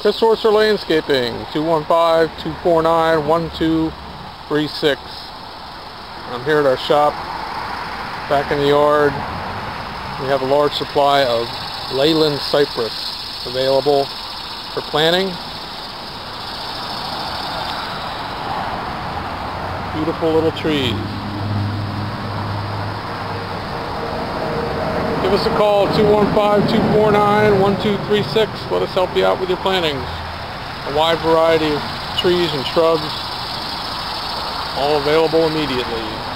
Chris Orser Landscaping, 215-249-1236. I'm here at our shop, back in the yard. We have a large supply of Leyland cypress available for planting. Beautiful little trees. Give us a call, 215-249-1236. Let us help you out with your plantings. A wide variety of trees and shrubs, all available immediately.